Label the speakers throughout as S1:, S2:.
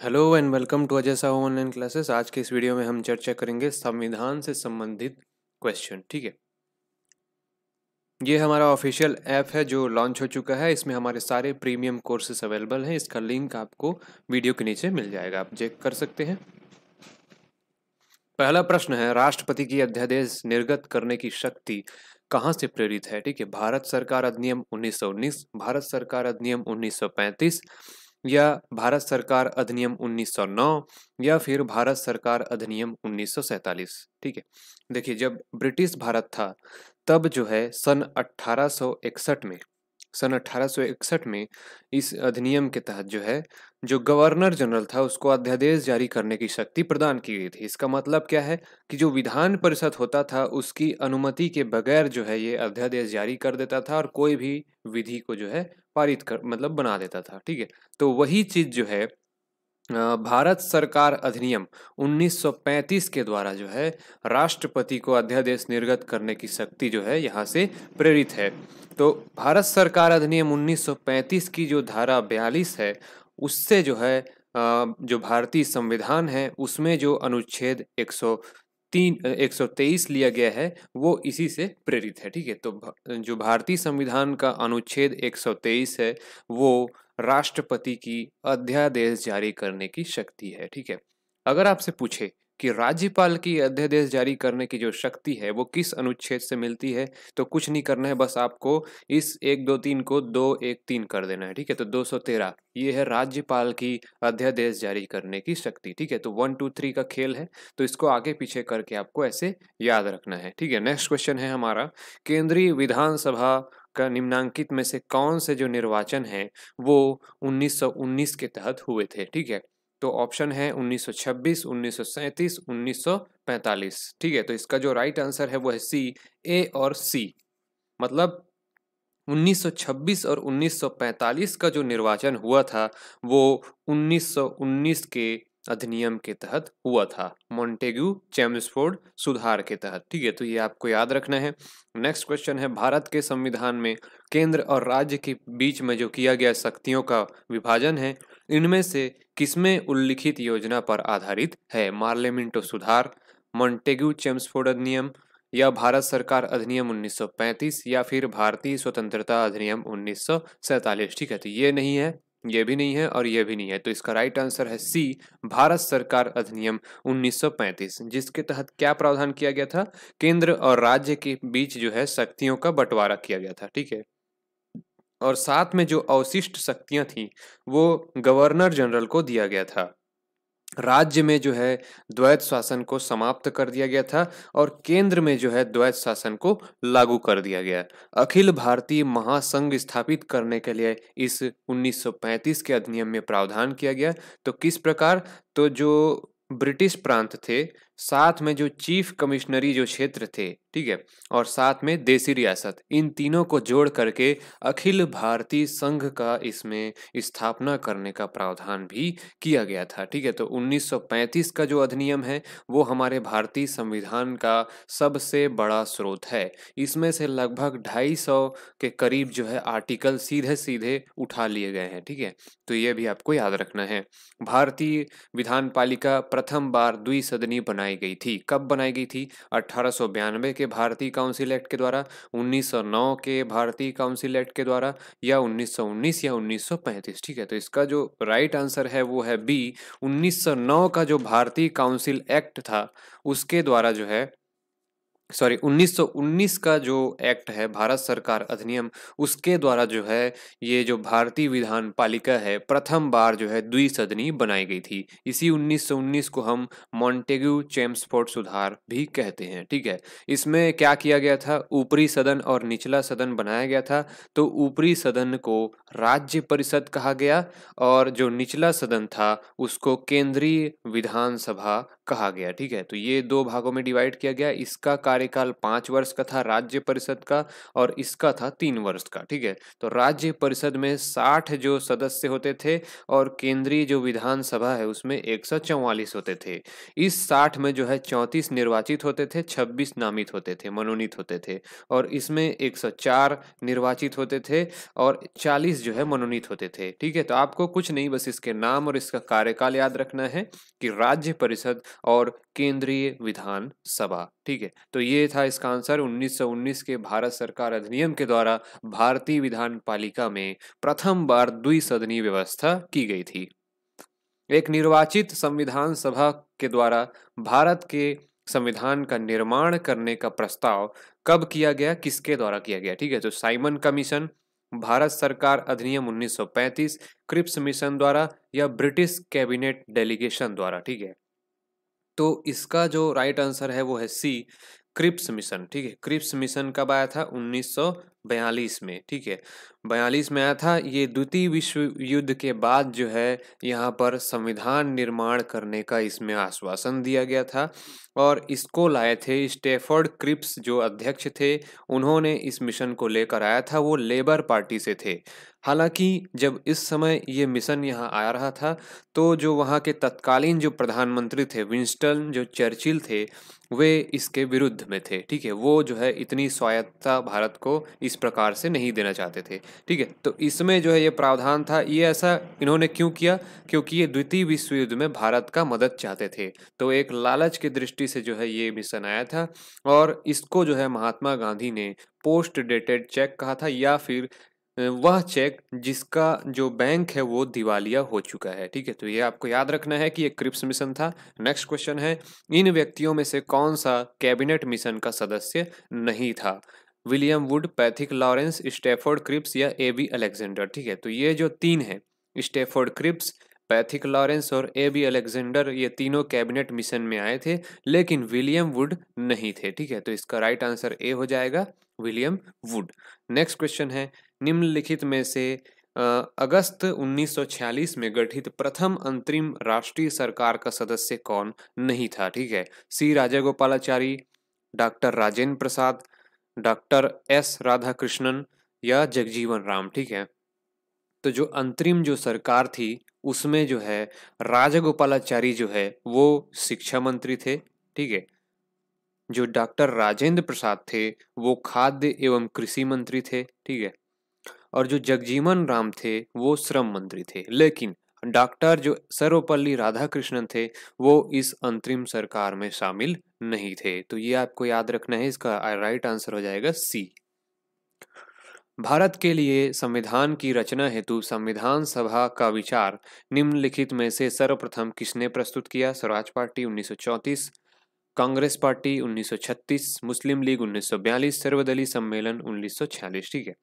S1: Hello and welcome to Ajay Sahu online classes आज के इस वीडियो में हम चर्चा करेंगे संविधान से संबंधित क्वेश्चन ठीक है? ये हमारा ऑफिशियल ऐप है जो लॉन्च हो चुका है। इसमें हमारे सारे प्रीमियम कोर्सेज अवेलेबल हैं। इसका लिंक आपको वीडियो के नीचे मिल जाएगा। आप चेक कर सकते हैं। पहला प्रश्न है, राष्ट्रपति की अध्यादेश निर्गत करने की शक्ति कहाँ से प्रेरित है? ठीक है, भारत सरकार अधिनियम 1919 भारत सरकार अधिनियम 1935 या भारत सरकार अधिनियम 1909 या फिर भारत सरकार अधिनियम 1947 ठीक है? देखिए, जब ब्रिटिश भारत था, तब जो है, सन 1861 में, सन 1861 में इस अधिनियम के तहत जो है, जो गवर्नर जनरल था, उसको अध्यादेश जारी करने की शक्ति प्रदान की गई थी। इसका मतलब क्या है कि जो विधान परिषद होता था, उसकी अनुमति के बगैर जो है, ये अध्यादेश जारी कर देता था और कोई भी विधि को जो है पारित कर मतलब बना देता था, ठीक है? तो वही चीज़ जो है भारत सरकार अधिनियम 1935 के द्वारा जो है, राष्ट्रपति को अध्यादेश निर्गत करने की शक्ति जो है, यहाँ से प्रेरित है। तो भारत सरकार अधिनियम 1935 की जो धारा 42 है, उससे जो है जो भारतीय संविधान है, उसमें जो अनुच्छेद 103 123 लिया गया है, वो इसी से प्रेरित है, ठीक है? तो जो भारतीय संविधान का अनुच्छेद 123 है, वो राष्ट्रपति की अध्यादेश जारी करने की शक्ति है, ठीक है? अगर आपसे पूछे कि राज्यपाल की अध्यादेश जारी करने की जो शक्ति है, वो किस अनुच्छेद से मिलती है? तो कुछ नहीं करना है, बस आपको इस एक दो तीन को दो एक तीन कर देना है, ठीक है? तो दो सौ तेरह, ये है राज्यपाल की अध्यादेश जारी करने की शक्ति, ठीक है? तो वन, टू, थ्री का खेल है तो इसको आगे पीछे करके आपको ऐसे याद रखना है, ठीक है? नेक्स्ट क्वेश्चन है हमारा, केंद्रीय विधानसभा का निम्नांकित में से कौन से जो निर्वाचन है, वो 1919 के तहत हुए थे, ठीक है? तो ऑप्शन है 1926, 1937, 1945 ठीक है तो इसका जो राइट आंसर है वो है सी ए और सी मतलब 1926 और 1945 का जो निर्वाचन हुआ था वो 1919 के अधिनियम के तहत हुआ था। मॉन्टेग्यू चैम्सफोर्ड सुधार के तहत। ठीक है तो ये आपको याद रखना है। नेक्स्ट क्वेश्चन है भारत के संविधान में केंद्र और राज्य के बीच में जो किया गया शक्तियों का विभाजन है इनमें से किसमें उल्लिखित योजना पर आधारित है? मार्लेमिंटो सुधार मॉन्टेग्यू चैम्सफोर्ड अधिनियम या भारत सरकार अधिनियम 1935 या फिर भारतीय स्वतंत्रता अधिनियम उन्नीस ठीक है? तो ये नहीं है, ये भी नहीं है और ये भी नहीं है। तो इसका राइट आंसर है सी भारत सरकार अधिनियम 1935 जिसके तहत क्या प्रावधान किया गया था? केंद्र और राज्य के बीच जो है शक्तियों का बंटवारा किया गया था, ठीक है? और साथ में जो अवशिष्ट शक्तियाँ थी, वो गवर्नर जनरल को दिया गया था। राज्य में जो है द्वैत शासन को समाप्त कर दिया गया था और केंद्र में जो है द्वैत शासन को लागू कर दिया गया। अखिल भारतीय महासंघ स्थापित करने के लिए इस 1935 के अधिनियम में प्रावधान किया गया। तो किस प्रकार? तो जो ब्रिटिश प्रांत थे साथ में जो चीफ कमिश्नरी जो क्षेत्र थे, ठीक है, और साथ में देसी रियासत, इन तीनों को जोड़ करके अखिल भारतीय संघ का इसमें स्थापना करने का प्रावधान भी किया गया था, ठीक है। तो 1935 का जो अधिनियम है, वो हमारे भारतीय संविधान का सबसे बड़ा स्रोत है। इसमें से लगभग ढाई सौ के करीब जो है आर्टिकल सीधे सीधे उठा लिए गए हैं, ठीक है। तो ये भी आपको याद रखना है। भारतीय विधान पालिका प्रथम बार द्विसदनी बनाई गई थी। कब बनाई गई थी? अठारह के भारतीय काउंसिल एक्ट के द्वारा 1909 के भारतीय काउंसिल एक्ट के द्वारा, या 1919 या 1935 ठीक है तो इसका जो राइट आंसर है, वो है बी। 1909 का जो भारतीय काउंसिल एक्ट था, उसके द्वारा जो है सॉरी 1919 का जो एक्ट है, भारत सरकार अधिनियम, उसके द्वारा जो है, ये जो भारतीय विधान पालिका है, प्रथम बार जो है द्विसदनी बनाई गई थी। इसी 1919 को हम मॉन्टेग्यू चेम्सफोर्ड सुधार भी कहते हैं, ठीक है? इसमें क्या किया गया था? ऊपरी सदन और निचला सदन बनाया गया था तो ऊपरी सदन को राज्य परिषद कहा गया और जो निचला सदन था, उसको केंद्रीय विधानसभा कहा गया, ठीक है? तो ये दो भागों में डिवाइड किया गया, इसका कार्य कार्यकाल पाँच वर्ष का था राज्य परिषद का और इसका था तीन वर्ष का, ठीक है? तो राज्य परिषद में साठ जो सदस्य होते थे और केंद्रीय जो विधानसभा है उसमें एक होते थे। इस साठ में जो है चौंतीस निर्वाचित होते थे, छब्बीस नामित होते थे, मनोनीत होते थे और इसमें एक निर्वाचित होते थे और चालीस जो है मनोनीत होते थे, ठीक है? तो आपको कुछ नहीं, बस इसके नाम और इसका कार्यकाल याद रखना है कि राज्य परिषद और केंद्रीय विधानसभा, ठीक है? तो ये था इसका आंसर 1919 के भारत सरकार अधिनियम के द्वारा भारतीय विधान पालिका में प्रथम बार द्विसदनीय व्यवस्था की गई थी। एक निर्वाचित संविधान सभा के द्वारा भारत के संविधान का निर्माण करने का प्रस्ताव कब किया गया, किसके द्वारा किया गया, ठीक है? तो साइमन कमीशन, भारत सरकार अधिनियम 1935 क्रिप्स मिशन द्वारा या ब्रिटिश कैबिनेट डेलीगेशन द्वारा, ठीक है? तो इसका जो राइट आंसर है वो है सी क्रिप्स मिशन ठीक है? क्रिप्स मिशन कब आया था? 1942 में, ठीक है? बयालीस में आया था, ये द्वितीय विश्व युद्ध के बाद जो है, यहाँ पर संविधान निर्माण करने का इसमें आश्वासन दिया गया था और इसको लाए थे स्टेफर्ड क्रिप्स जो अध्यक्ष थे, उन्होंने इस मिशन को लेकर आया था, वो लेबर पार्टी से थे। हालाँकि जब इस समय ये मिशन यहाँ आ रहा था तो जो वहाँ के तत्कालीन जो प्रधानमंत्री थे, विंस्टन, जो चर्चिल थे, वे इसके विरुद्ध में थे, ठीक है? वो जो है, इतनी स्वायत्ता भारत को इस प्रकार से नहीं देना चाहते थे। ठीक है? तो इसमें जो है ये प्रावधान था, ये ऐसा इन्होंने क्यों किया? क्योंकि ये द्वितीय विश्व युद्ध में भारत का मदद चाहते थे। तो एक लालच की दृष्टि से जो है ये मिशन आया था और इसको जो है महात्मा गांधी ने पोस्ट डेटेड चेक कहा था या फिर वह चेक जिसका जो बैंक है वो दिवालिया हो चुका है। ठीक है? तो ये आपको याद रखना है कि ये क्रिप्स मिशन था। नेक्स्ट क्वेश्चन है, इन व्यक्तियों में से कौन सा कैबिनेट मिशन का सदस्य नहीं था? William Wood, Pethick Lawrence, Stafford Cripps या ए बी अलेक्जेंडर। ठीक है तो ये जो तीन है, स्टेफोर्ड क्रिप्स, पैथिक लॉरेंस और ए बी अलेक्जेंडर, ये तीनों कैबिनेट मिशन में आए थे, लेकिन विलियम वुड नहीं थे। ठीक है तो इसका राइट आंसर ए हो जाएगा, विलियम वुड। नेक्स्ट क्वेश्चन है, निम्नलिखित में से अगस्त 1946 में गठित प्रथम अंतरिम राष्ट्रीय सरकार का सदस्य कौन नहीं था? ठीक है, C Rajagopalachari, doctor Rajendra Prasad doctor S Radhakrishnan या जगजीवन राम, ठीक है? तो जो अंतरिम जो सरकार थी, उसमें जो है, राजगोपालाचारी जो है, वो शिक्षा मंत्री थे, ठीक है? जो डॉक्टर राजेंद्र प्रसाद थे, वो खाद्य एवं कृषि मंत्री थे, ठीक है? और जो जगजीवन राम थे, वो श्रम मंत्री थे। लेकिन डॉक्टर जो सर्वपल्ली राधाकृष्णन थे, वो इस अंतरिम सरकार में शामिल नहीं थे। तो ये आपको याद रखना है, इसका राइट आंसर हो जाएगा सी भारत के लिए संविधान की रचना हेतु संविधान सभा का विचार निम्नलिखित में से सर्वप्रथम किसने प्रस्तुत किया? स्वराज पार्टी 1934 कांग्रेस पार्टी 1936 मुस्लिम लीग 1942 सर्वदलीय सम्मेलन 1946 ठीक है।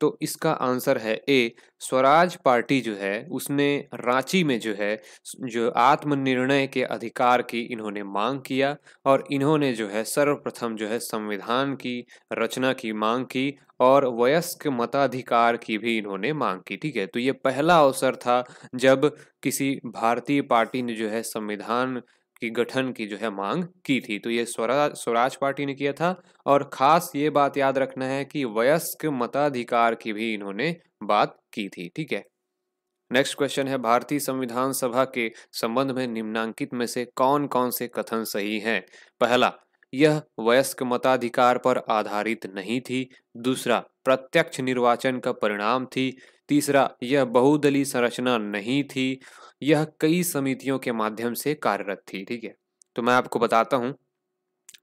S1: तो इसका आंसर है ए, स्वराज पार्टी जो है, उसने रांची में जो है, जो आत्मनिर्णय के अधिकार की इन्होंने मांग किया और इन्होंने जो है, सर्वप्रथम जो है, संविधान की रचना की मांग की और वयस्क मताधिकार की भी इन्होंने मांग की, ठीक है? तो ये पहला अवसर था जब किसी भारतीय पार्टी ने जो है, संविधान की गठन की जो है मांग की थी। तो ये स्वराज स्वराज पार्टी ने किया था और खास ये बात याद रखना है कि वयस्क मताधिकार की भी इन्होंने बात की थी, ठीक है? नेक्स्ट क्वेश्चन है, भारतीय संविधान सभा के संबंध में निम्नांकित में से कौन कौन से कथन सही हैं? पहला, यह वयस्क मताधिकार पर आधारित नहीं थी। दूसरा, प्रत्यक्ष निर्वाचन का परिणाम थी। तीसरा, यह बहुदलीय संरचना नहीं थी, यह कई समितियों के माध्यम से कार्यरत थी, ठीक है? तो मैं आपको बताता हूँ।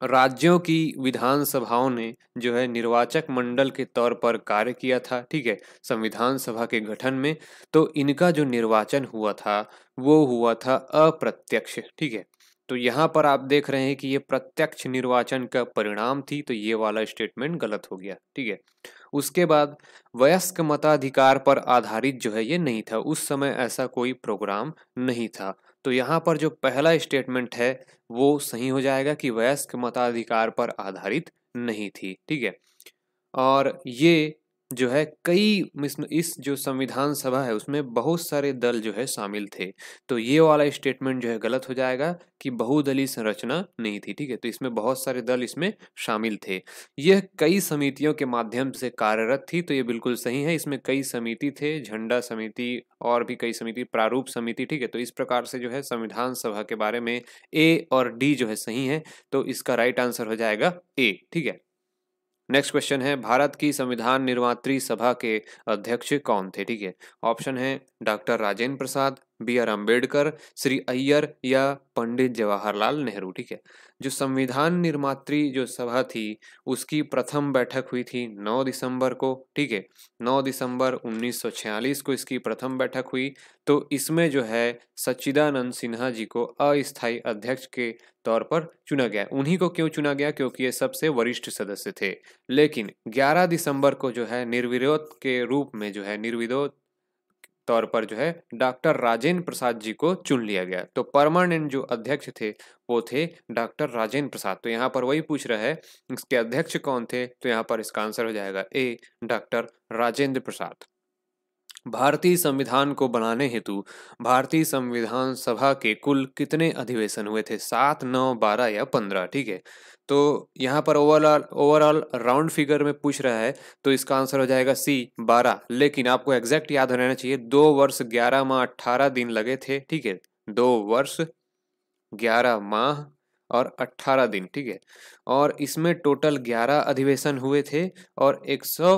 S1: राज्यों की विधानसभाओं ने जो है निर्वाचक मंडल के तौर पर कार्य किया था, ठीक है, संविधान सभा के गठन में तो इनका जो निर्वाचन हुआ था, वो हुआ था अप्रत्यक्ष, ठीक है? तो यहाँ पर आप देख रहे हैं कि ये प्रत्यक्ष निर्वाचन का परिणाम थी तो ये वाला स्टेटमेंट गलत हो गया, ठीक है? उसके बाद वयस्क मताधिकार पर आधारित जो है ये नहीं था, उस समय ऐसा कोई प्रोग्राम नहीं था। तो यहाँ पर जो पहला स्टेटमेंट है, वो सही हो जाएगा कि वयस्क मताधिकार पर आधारित नहीं थी, ठीक है? और ये जो है कई इस जो संविधान सभा है उसमें बहुत सारे दल जो है शामिल थे। तो ये वाला स्टेटमेंट जो है गलत हो जाएगा कि बहुदलीय संरचना नहीं थी, ठीक है? तो इसमें बहुत सारे दल इसमें शामिल थे। यह कई समितियों के माध्यम से कार्यरत थी तो ये बिल्कुल सही है। इसमें कई समिति थे, झंडा समिति और भी कई समिति, प्रारूप समिति, ठीक है? तो इस प्रकार से जो है संविधान सभा के बारे में ए और डी जो है सही है तो इसका राइट आंसर हो जाएगा ए ठीक है? नेक्स्ट क्वेश्चन है, भारत की संविधान निर्मात्री सभा के अध्यक्ष कौन थे? ठीक है ऑप्शन है doctor Rajendra Prasad B R Ambedkar Shri Iyer या पंडित जवाहरलाल नेहरू, ठीक है? जो संविधान निर्मात्री जो सभा थी, उसकी प्रथम बैठक हुई थी 9 दिसंबर को, ठीक है? 9 दिसंबर 1946 को इसकी प्रथम बैठक हुई। तो इसमें जो है, सच्चिदानंद सिन्हा जी को अस्थायी अध्यक्ष के तौर पर चुना गया। उन्हीं को क्यों चुना गया? क्योंकि ये सबसे वरिष्ठ सदस्य थे। लेकिन 11 दिसंबर को जो है, निर्विरोध के रूप में जो है, निर्विरोध तौर पर जो है, डॉक्टर राजेंद्र प्रसाद जी को चुन लिया गया। तो परमानेंट जो अध्यक्ष थे, वो थे डॉक्टर राजेंद्र प्रसाद। तो यहाँ पर वही पूछ रहा है, इसके अध्यक्ष कौन थे? तो यहाँ पर इसका आंसर हो जाएगा ए, डॉक्टर राजेंद्र प्रसाद। भारतीय संविधान को बनाने हेतु भारतीय संविधान सभा के कुल कितने अधिवेशन हुए थे? सात, नौ, बारह या पंद्रह, ठीक है? तो यहाँ पर ओवरऑल ओवरऑल राउंड फिगर में पूछ रहा है तो इसका आंसर हो जाएगा सी बारह। लेकिन आपको एग्जैक्ट याद रहना चाहिए, दो वर्ष ग्यारह माह अट्ठारह दिन लगे थे, ठीक है? दो वर्ष ग्यारह माह और अट्ठारह दिन, ठीक है? और इसमें टोटल ग्यारह अधिवेशन हुए थे और एक सौ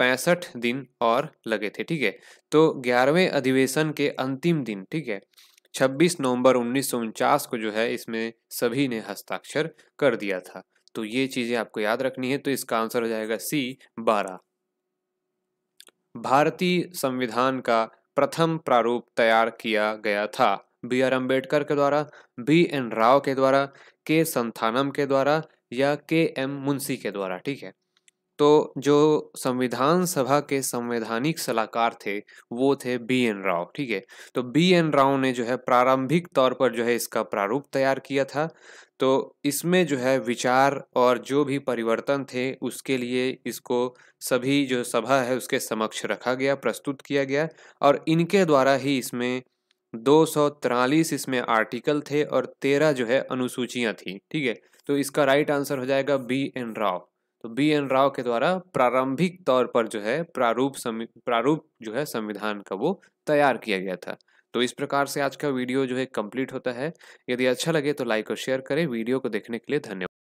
S1: पैंसठ दिन और लगे थे, ठीक है? तो ग्यारहवें अधिवेशन के अंतिम दिन, ठीक है? 26 नवंबर उन्नीस सौ उनचास को जो है, इसमें सभी ने हस्ताक्षर कर दिया था। तो ये चीज़ें आपको याद रखनी है तो इसका आंसर हो जाएगा सी, बारह। भारतीय संविधान का प्रथम प्रारूप तैयार किया गया था बी आर अंबेडकर के द्वारा, बी एन राव के द्वारा, के संथानम के द्वारा या के एम मुंशी के द्वारा, ठीक है? तो जो संविधान सभा के संवैधानिक सलाहकार थे, वो थे बी एन राव, ठीक है? तो बी एन राव ने जो है प्रारंभिक तौर पर जो है इसका प्रारूप तैयार किया था। तो इसमें जो है विचार और जो भी परिवर्तन थे, उसके लिए इसको सभी जो सभा है, उसके समक्ष रखा गया, प्रस्तुत किया गया और इनके द्वारा ही इसमें दो इसमें आर्टिकल थे और तेरह जो है अनुसूचियाँ थी, ठीक है? तो इसका राइट आंसर हो जाएगा बी एन राव। तो बी एन राव के द्वारा प्रारंभिक तौर पर जो है, प्रारूप प्रारूप जो है संविधान का वो तैयार किया गया था। तो इस प्रकार से आज का वीडियो जो है कंप्लीट होता है। यदि अच्छा लगे तो लाइक और शेयर करें। वीडियो को देखने के लिए धन्यवाद।